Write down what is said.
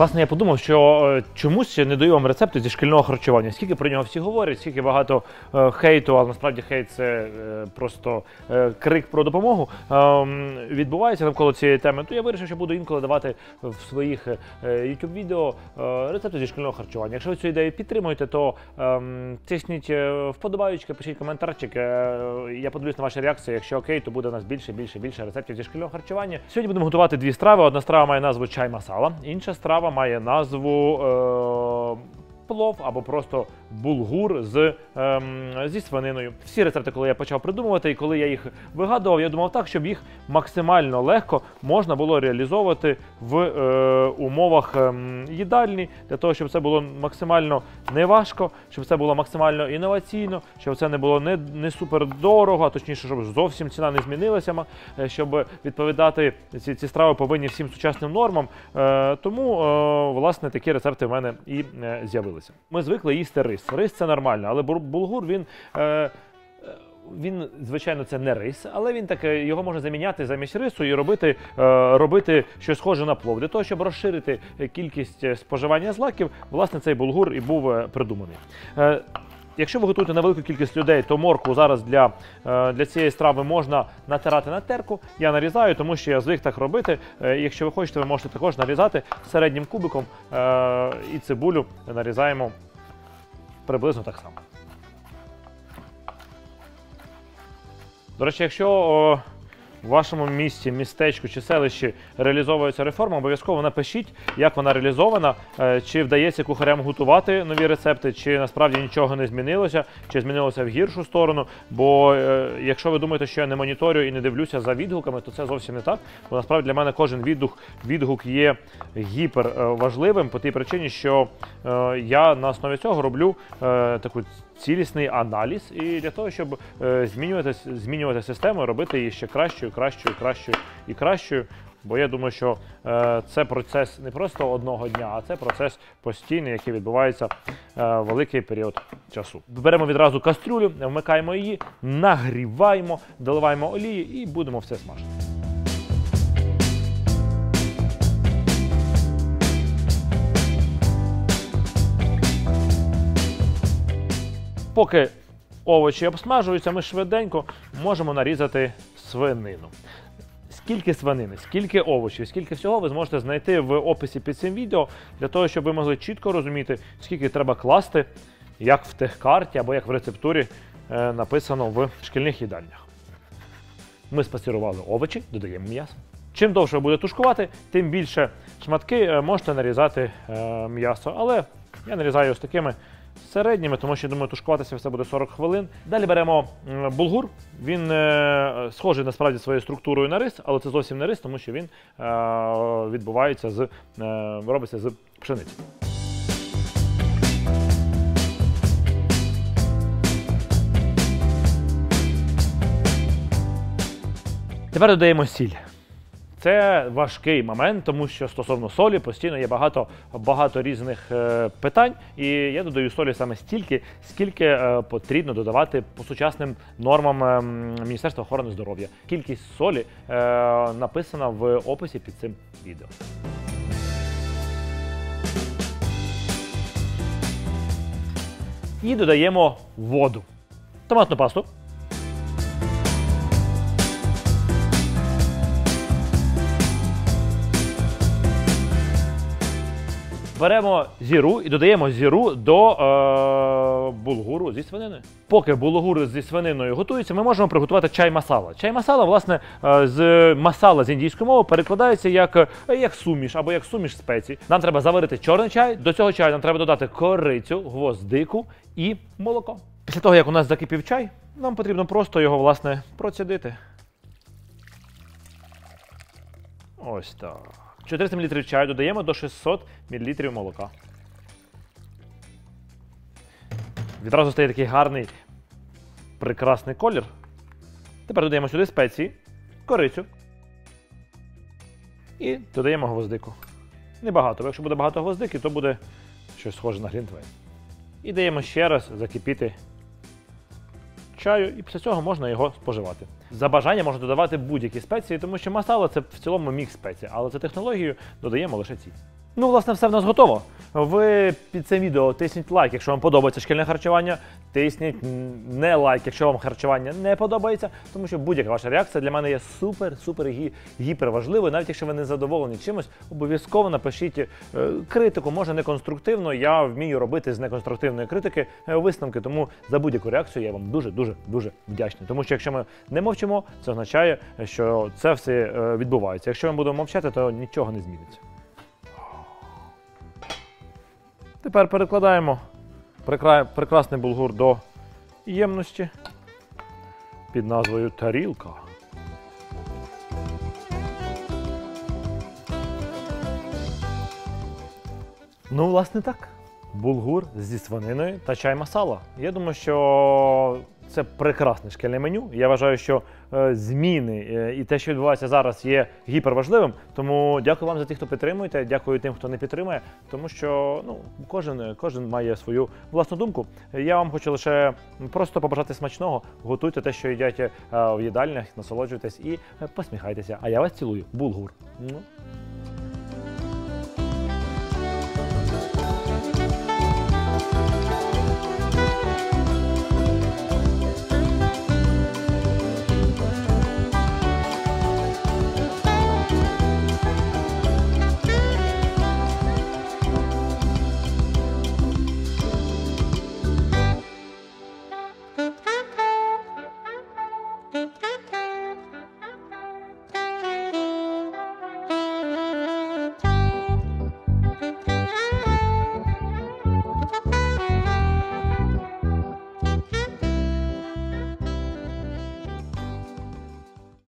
Власне, я подумав, що е, чомусь не даю вам рецепту зі шкільного харчування. Скільки про нього всі говорять, скільки багато е, хейту, але насправді хейт це е, просто крик про допомогу. е, відбувається навколо цієї теми. То я вирішив, що буду інколи давати в своїх youtube відео рецепти зі шкільного харчування. Якщо ви цю ідею підтримуєте, то ем, тисніть вподобайочки, пишіть коментарчик. Я подивлюсь на ваші реакції. Якщо окей, то буде у нас більше, більше, більше рецептів зі шкільного харчування. Сьогодні будемо готувати дві страви. Одна страва має назву чай масала, інша страва має назву. Е, Плов або просто булгур з, ем, зі свининою. Всі рецепти, коли я почав придумувати, і коли я їх вигадував, я думав так, щоб їх максимально легко можна було реалізовувати в е, умовах ем, їдальні, для того, щоб це було максимально неважко, щоб це було максимально інноваційно, щоб це не було не, не супер дорого, а точніше, щоб зовсім ціна не змінилася, е, щоб відповідати ці, ці страви повинні всім сучасним нормам. Е, тому, е, власне, такі рецепти в мене і е, з'явилися. Ми звикли їсти рис. Рис це нормально, але булгур він. Е, е, він, звичайно, це не рис, але він таке його можна заміняти замість рису і робити, е, робити щось схоже на плов. Для того, щоб розширити кількість е, споживання злаків, власне, цей булгур і був придуманий. Якщо ви готуєте на велику кількість людей, то моркву зараз для, для цієї страви можна натирати на терку. Я нарізаю, тому що я звик так робити. Якщо ви хочете, ви можете також нарізати середнім кубиком і цибулю нарізаємо приблизно так само. До речі, якщо в вашому місті, містечку чи селищі реалізовується реформа, обов'язково напишіть, як вона реалізована, е, чи вдається кухарям готувати нові рецепти, чи насправді нічого не змінилося, чи змінилося в гіршу сторону. Бо е, якщо ви думаєте, що я не моніторю і не дивлюся за відгуками, то це зовсім не так. Бо насправді для мене кожен відгук, відгук є гіпер е, по тій причині, що я на основі цього роблю таку цілісний аналіз і для того, щоб е, змінювати, змінювати систему, робити її ще кращою, кращою, кращою і кращою. Бо я думаю, що е, це процес не просто одного дня, а це процес постійний, який відбувається е, великий період часу. Беремо відразу кастрюлю, вмикаємо її, нагріваємо, доливаємо олії і будемо все смажити. Поки овочі обсмажуються, ми швиденько можемо нарізати свинину. Скільки свинини, скільки овочів, скільки всього ви зможете знайти в описі під цим відео для того, щоб ви могли чітко розуміти, скільки треба класти, як в техкарті або як в рецептурі е, написано в шкільних їдальнях. Ми спасірували овочі, додаємо м'ясо. Чим довше ви будете тушкувати, тим більше шматки е, можете нарізати е, м'ясо. Але я нарізаю ось такими середніми, тому що думаю, тушкуватися все буде 40 хвилин. Далі беремо булгур. Він е, схожий насправді своєю структурою на рис, але це зовсім не рис, тому що він е, відбувається з е, робиться з пшениці. Тепер додаємо сіль. Це важкий момент, тому що стосовно солі постійно є багато, багато різних е, питань, і я додаю солі саме стільки, скільки е, потрібно додавати по сучасним нормам е, Міністерства охорони здоров'я. Кількість солі е, написана в описі під цим відео. І додаємо воду, томатну пасту. Беремо зіру і додаємо зіру до е, булгуру зі свинини. Поки булгур зі свининою готується, ми можемо приготувати чай масала. Чай масала, власне, е, з масала з індійської мови перекладається як, е, як суміш або як суміш спецій. Нам треба заварити чорний чай. До цього чаю нам треба додати корицю, гвоздику і молоко. Після того, як у нас закипів чай, нам потрібно просто його власне процідити. Ось так. 400 мл чаю додаємо до 600 мл молока. Відразу стає такий гарний, прекрасний колір. Тепер додаємо сюди спеції, корицю. І додаємо гвоздику. Небагато, бо якщо буде багато гвоздики, то буде щось схоже на глінтвейн. І даємо ще раз закипіти чаю, і після цього можна його споживати. За бажання можна додавати будь-які спеції, тому що масала це в цілому мікс спеції, але за технологією додаємо лише ці. Ну, власне, все в нас готово. Ви під цим відео тисніть лайк, якщо вам подобається шкільне харчування. Тисніть не лайк, якщо вам харчування не подобається, тому що будь-яка ваша реакція для мене є супер, супер гі- гіпер важливою. Навіть якщо ви не задоволені чимось, обов'язково напишіть е, критику, може не конструктивно. Я вмію робити з неконструктивної критики е, висновки. Тому за будь-яку реакцію я вам дуже дуже дуже вдячний. Тому що якщо ми не мовчимо, це означає, що це все е, відбувається. Якщо ми будемо мовчати, то нічого не зміниться. Тепер перекладаємо прекрасний булгур до ємності під назвою тарілка. Ну, власне, так. Булгур зі свининою та чай масала. Я думаю, що це прекрасне шкільне меню. Я вважаю, що е, зміни е, і те, що відбувається зараз, є гіперважливим. Тому дякую вам за тих, хто підтримуєте. Дякую тим, хто не підтримує, тому що ну, кожен, кожен має свою власну думку. Я вам хочу лише просто побажати смачного. Готуйте те, що їдять е, в їдальнях, насолоджуйтесь і посміхайтеся. А я вас цілую. Булгур.